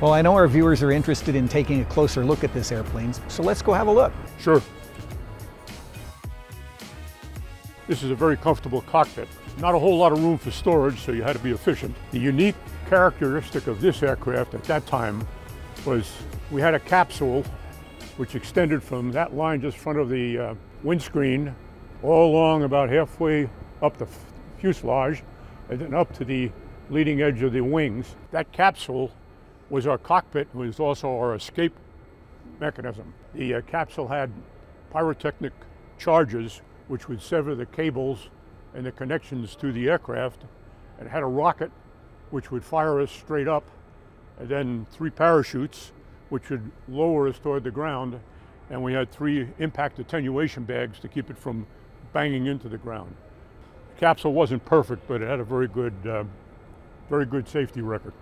Well, I know our viewers are interested in taking a closer look at this airplane, so let's go have a look. Sure. This is a very comfortable cockpit. Not a whole lot of room for storage, so you had to be efficient. The unique characteristic of this aircraft at that time was we had a capsule which extended from that line just front of the uh, windscreen all along about halfway up the fuselage and then up to the leading edge of the wings. That capsule was our cockpit, was also our escape mechanism. The uh, capsule had pyrotechnic charges which would sever the cables and the connections to the aircraft. It had a rocket which would fire us straight up, and then three parachutes which would lower us toward the ground, and we had three impact attenuation bags to keep it from banging into the ground. The capsule wasn't perfect, but it had a very good, uh, very good safety record.